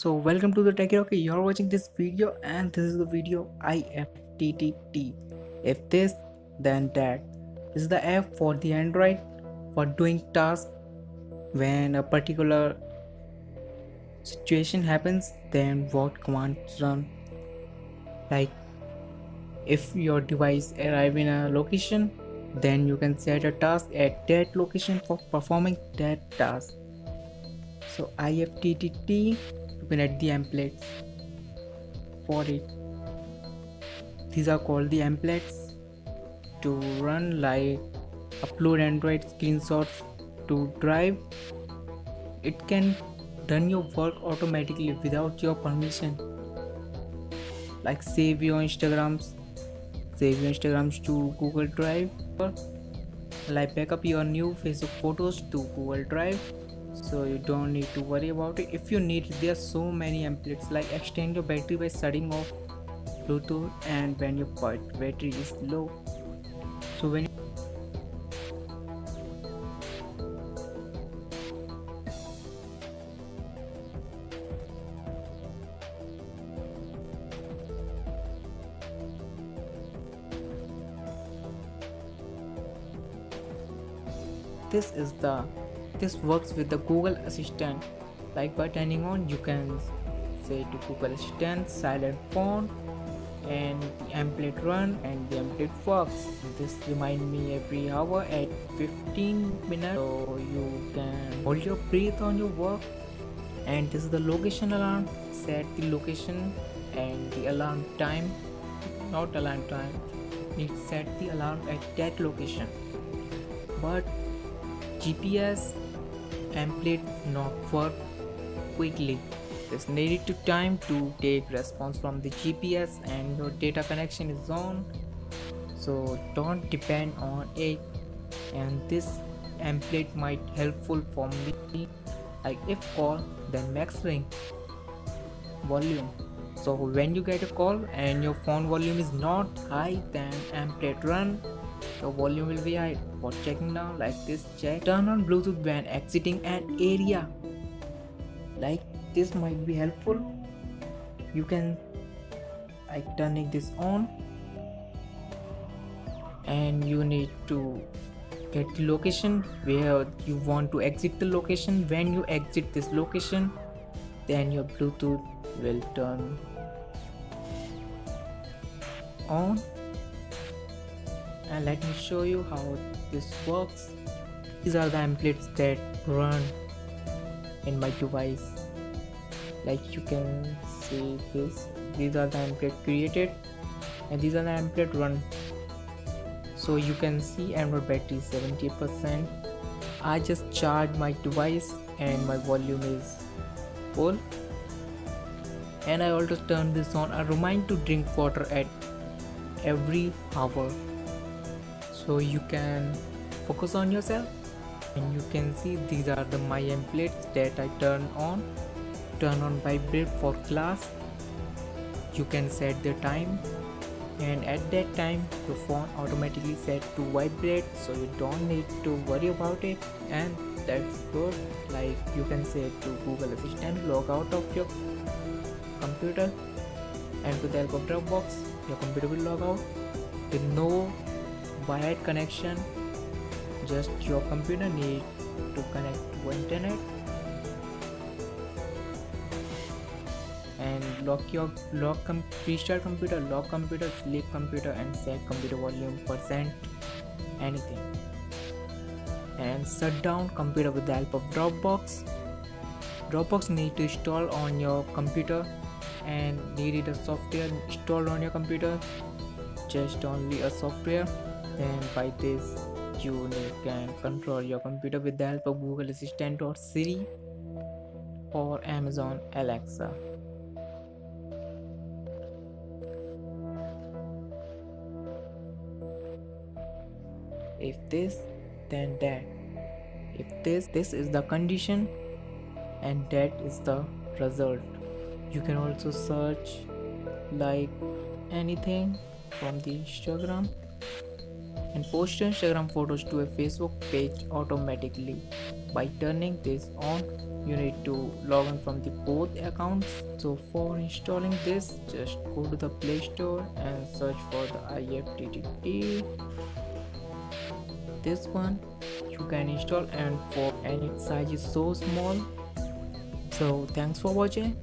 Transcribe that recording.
So welcome to the Techy Roque, you're watching this video and this is the video IFTTT. If this, then that. This is the app for the Android for doing tasks when a particular situation happens then what commands run like if your device arrive in a location then you can set a task at that location for performing that task so IFTTT at the templates for it. These are called the templates to run like upload android screenshots to drive. It can done your work automatically without your permission. Like save your instagrams save your instagrams to google drive. Like backup your new facebook photos to google drive so you don't need to worry about it. If you need there are so many templates like extend your battery by shutting off bluetooth and when your battery is low. So when this is the this works with the Google Assistant. Like by turning on, you can say to Google Assistant silent phone and the template run and the template works. This remind me every hour at 15 minutes. So you can hold your breath on your work. And this is the location alarm. Set the location and the alarm time. Not alarm time. Need set the alarm at that location. But GPS template not work quickly. There's needed to time to take response from the GPS and your data connection is on. So don't depend on it and this template might helpful for me like if call then max ring volume so when you get a call and your phone volume is not high then template run the volume will be high. For checking now like this check. Turn on bluetooth when exiting an area. Like this might be helpful. You can like turning this on. And you need to get the location where you want to exit the location. When you exit this location then your bluetooth will turn on and let me show you how this works. These are the templates that run in my device. Like you can see this. These are the template created and these are the template run. So you can see android battery 70 percent. I just charge my device and my volume is full. And i also turn this on. I remind to drink water at every hour so you can focus on yourself. And you can see these are the my templates that I turn on. Turn on vibrate for class. You can set the time. And at that time your phone automatically set to vibrate so you don't need to worry about it. And that's good. Like you can say to google assistant log out of your computer. And with the help of dropbox your computer will log out with no wired connection. Just your computer need to connect to internet and lock your lock com restart computer lock computer sleep computer and set computer volume percent anything. And shut down computer with the help of dropbox. Dropbox need to install on your computer and needed a software installed on your computer just only a software then by this you can control your computer with the help of Google Assistant or Siri or Amazon Alexa. If this, then that. If this, this is the condition and that is the result. You can also search like anything from the Instagram and post your Instagram photos to a Facebook page automatically. By turning this on, you need to log in from the both accounts. So for installing this, just go to the Play Store and search for the IFTTT. This one you can install and for and its size is so small. So thanks for watching.